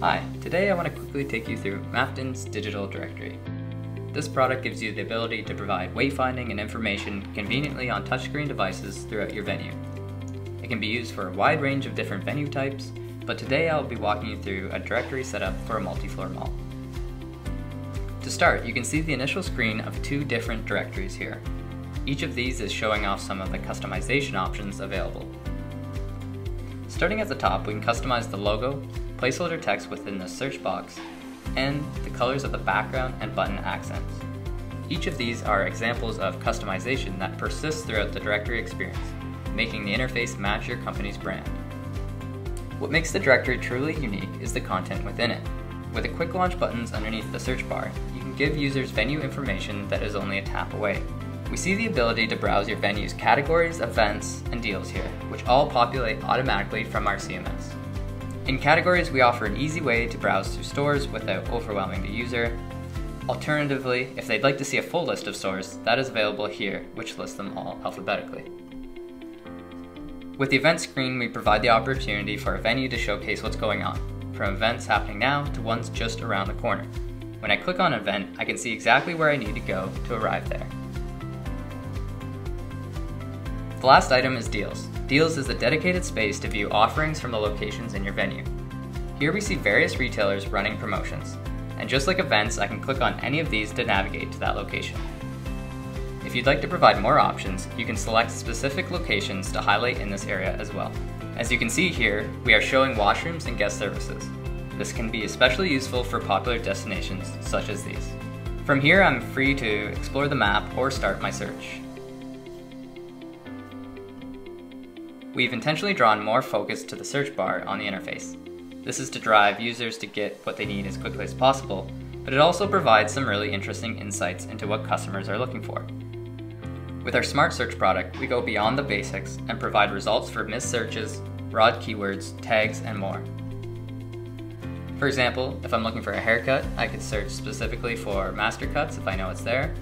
Hi, today I want to quickly take you through Mappedin's Digital Directory. This product gives you the ability to provide wayfinding and information conveniently on touchscreen devices throughout your venue. It can be used for a wide range of different venue types, but today I'll be walking you through a directory setup for a multi-floor mall. To start, you can see the initial screen of two different directories here. Each of these is showing off some of the customization options available. Starting at the top, we can customize the logo, placeholder text within the search box, and the colors of the background and button accents. Each of these are examples of customization that persists throughout the directory experience, making the interface match your company's brand. What makes the directory truly unique is the content within it. With the quick launch buttons underneath the search bar, you can give users venue information that is only a tap away. We see the ability to browse your venue's categories, events, and deals here, which all populate automatically from our CMS. In categories, we offer an easy way to browse through stores without overwhelming the user. Alternatively, if they'd like to see a full list of stores, that is available here, which lists them all alphabetically. With the event screen, we provide the opportunity for a venue to showcase what's going on, from events happening now to ones just around the corner. When I click on event, I can see exactly where I need to go to arrive there. The last item is Deals. Deals is a dedicated space to view offerings from the locations in your venue. Here we see various retailers running promotions, and just like events, I can click on any of these to navigate to that location. If you'd like to provide more options, you can select specific locations to highlight in this area as well. As you can see here, we are showing washrooms and guest services. This can be especially useful for popular destinations such as these. From here, I'm free to explore the map or start my search. We've intentionally drawn more focus to the search bar on the interface. This is to drive users to get what they need as quickly as possible, but it also provides some really interesting insights into what customers are looking for. With our Smart Search product, we go beyond the basics and provide results for missed searches, broad keywords, tags, and more. For example, if I'm looking for a haircut, I could search specifically for MasterCuts if I know it's there,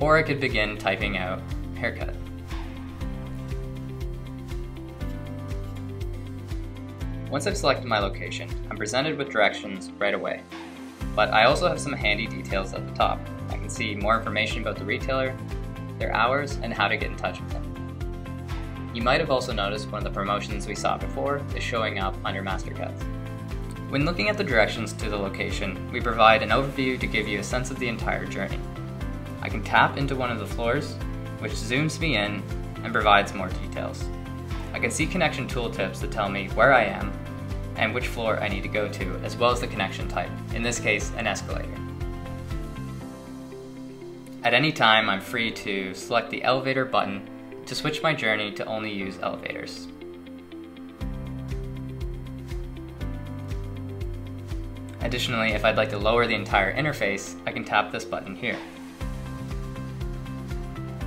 or I could begin typing out haircut. Once I've selected my location, I'm presented with directions right away. But I also have some handy details at the top. I can see more information about the retailer, their hours, and how to get in touch with them. You might have also noticed one of the promotions we saw before is showing up under MasterCuts. When looking at the directions to the location, we provide an overview to give you a sense of the entire journey. I can tap into one of the floors, which zooms me in and provides more details. I can see connection tooltips that tell me where I am and which floor I need to go to, as well as the connection type, in this case, an escalator. At any time, I'm free to select the elevator button to switch my journey to only use elevators. Additionally, if I'd like to lower the entire interface, I can tap this button here.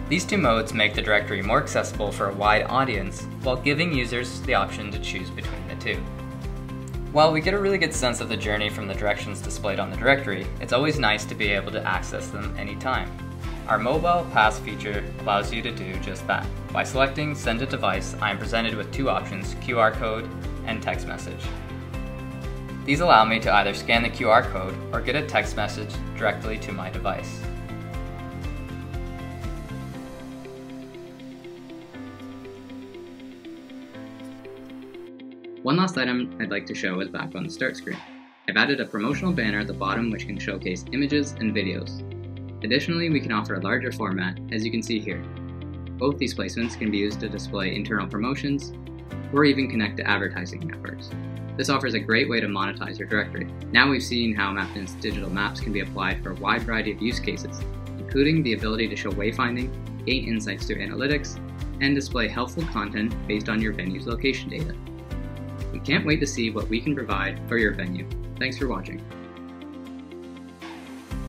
These two modes make the directory more accessible for a wide audience, while giving users the option to choose between the two. While we get a really good sense of the journey from the directions displayed on the directory, it's always nice to be able to access them anytime. Our mobile pass feature allows you to do just that. By selecting send to device, I am presented with two options, QR code and text message. These allow me to either scan the QR code or get a text message directly to my device. One last item I'd like to show is back on the start screen. I've added a promotional banner at the bottom which can showcase images and videos. Additionally, we can offer a larger format, as you can see here. Both these placements can be used to display internal promotions, or even connect to advertising networks. This offers a great way to monetize your directory. Now we've seen how Mappedin's digital maps can be applied for a wide variety of use cases, including the ability to show wayfinding, gain insights through analytics, and display helpful content based on your venue's location data. We can't wait to see what we can provide for your venue. Thanks for watching.